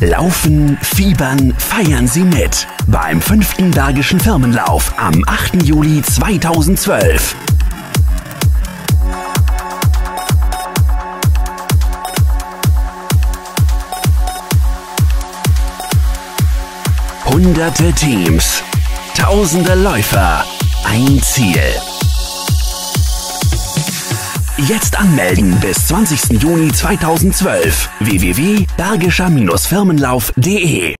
Laufen, fiebern, feiern Sie mit beim fünften Bergischen Firmenlauf am 8. Juli 2012. Hunderte Teams, tausende Läufer, ein Ziel. Jetzt anmelden bis 20. Juni 2012. www.bergischer-firmenlauf.de